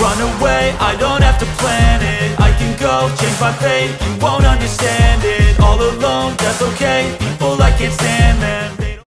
run away, I don't have to plan it. I can go, change my fate, you won't understand it. All alone, that's okay, people I can't stand them